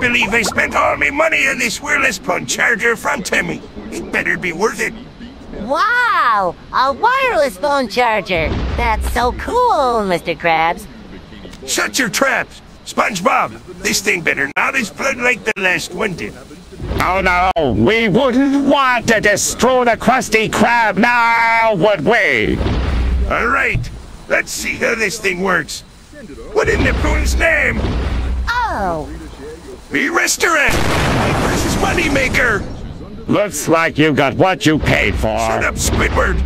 believe I spent all my money on this wireless phone charger from Temu. It better be worth it. Wow! A wireless phone charger! That's so cool, Mr. Krabs. Shut your traps. SpongeBob, this thing better not explode like the last one did. Oh no, we wouldn't want to destroy the Krusty Krab now, would we? All right, let's see how this thing works. What in the poon's name? The restaurant! Versus Moneymaker! Looks like you got what you paid for. Shut up, Squidward!